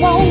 won't